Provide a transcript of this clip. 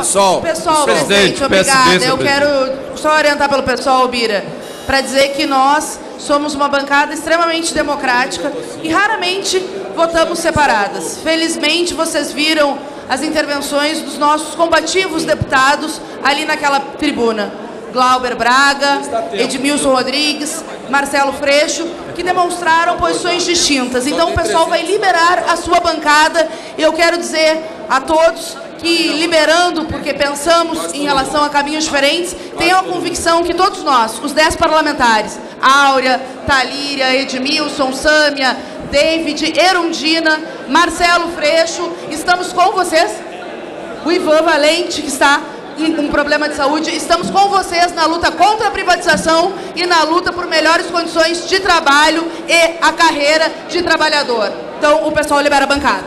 Pessoal, pessoal, presidente, obrigada. Eu quero só orientar pelo pessoal, Bira, para dizer que nós somos uma bancada extremamente democrática e raramente votamos separadas. Felizmente, vocês viram as intervenções dos nossos combativos deputados ali naquela tribuna. Glauber Braga, Edmilson Rodrigues, Marcelo Freixo, que demonstraram posições distintas. Então, o pessoal vai liberar a sua bancada. E eu quero dizer a todos que, liberando, porque pensamos em relação a caminhos diferentes, tenham a convicção que todos nós, os dez parlamentares, Áurea, Talíria, Edmilson, Sâmia, David, Erundina, Marcelo Freixo, estamos com vocês. O Ivan Valente, que está com um problema de saúde, estamos com vocês na luta contra a privatização e na luta por melhores condições de trabalho e a carreira de trabalhador. Então, o pessoal libera a bancada.